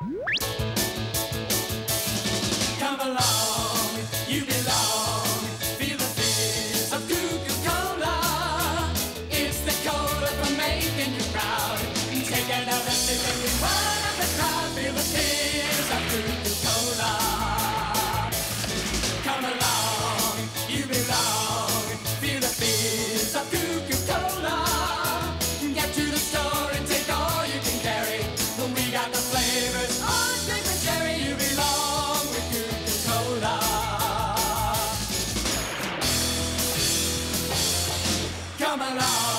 Bye. come along.